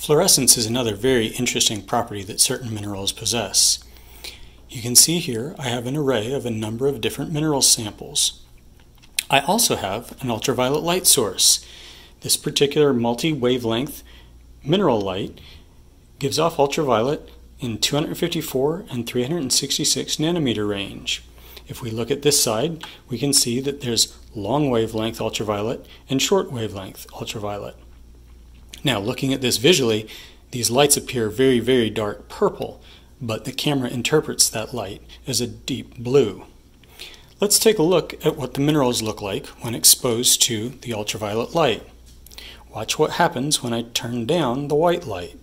Fluorescence is another very interesting property that certain minerals possess. You can see here I have an array of a number of different mineral samples. I also have an ultraviolet light source. This particular multi-wavelength mineral light gives off ultraviolet in 254 and 366 nanometer range. If we look at this side, we can see that there's long wavelength ultraviolet and short wavelength ultraviolet. Now, looking at this visually, these lights appear very, very dark purple, but the camera interprets that light as a deep blue. Let's take a look at what the minerals look like when exposed to the ultraviolet light. Watch what happens when I turn down the white light.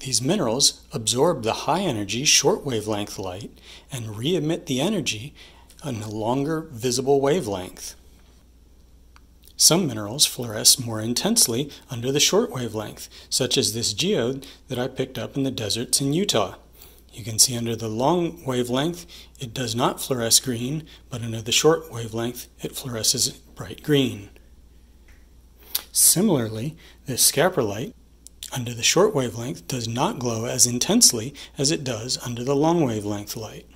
These minerals absorb the high energy short wavelength light and re-emit the energy a longer visible wavelength. Some minerals fluoresce more intensely under the short wavelength, such as this geode that I picked up in the deserts in Utah. You can see under the long wavelength it does not fluoresce green, but under the short wavelength it fluoresces bright green. Similarly, this scapolite under the short wavelength does not glow as intensely as it does under the long wavelength light.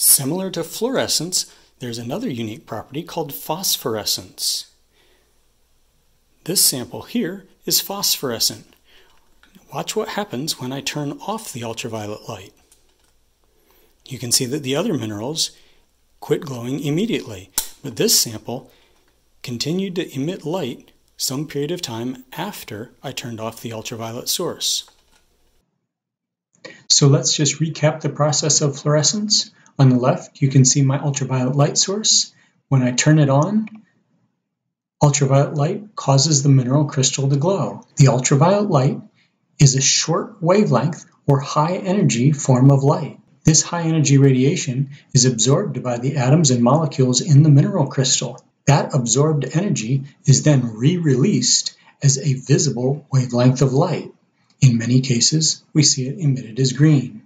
Similar to fluorescence, there's another unique property called phosphorescence. This sample here is phosphorescent. Watch what happens when I turn off the ultraviolet light. You can see that the other minerals quit glowing immediately, but this sample continued to emit light some period of time after I turned off the ultraviolet source. So let's just recap the process of fluorescence. On the left, you can see my ultraviolet light source. When I turn it on, ultraviolet light causes the mineral crystal to glow. The ultraviolet light is a short wavelength or high energy form of light. This high energy radiation is absorbed by the atoms and molecules in the mineral crystal. That absorbed energy is then re-released as a visible wavelength of light. In many cases, we see it emitted as green.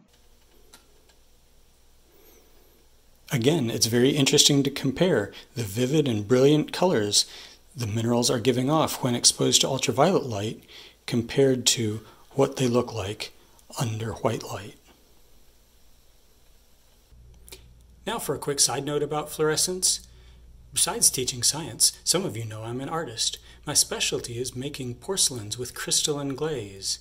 Again, it's very interesting to compare the vivid and brilliant colors the minerals are giving off when exposed to ultraviolet light compared to what they look like under white light. Now for a quick side note about fluorescence. Besides teaching science, some of you know I'm an artist. My specialty is making porcelains with crystalline glaze.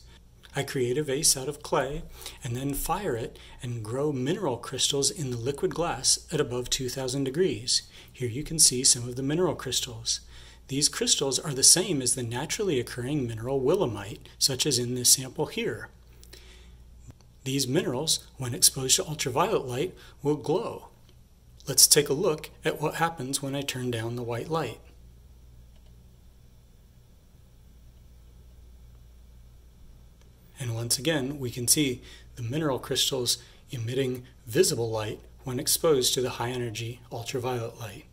I create a vase out of clay and then fire it and grow mineral crystals in the liquid glass at above 2000 degrees. Here you can see some of the mineral crystals. These crystals are the same as the naturally occurring mineral willemite, such as in this sample here. These minerals, when exposed to ultraviolet light, will glow. Let's take a look at what happens when I turn down the white light. Once again, we can see the mineral crystals emitting visible light when exposed to the high energy ultraviolet light.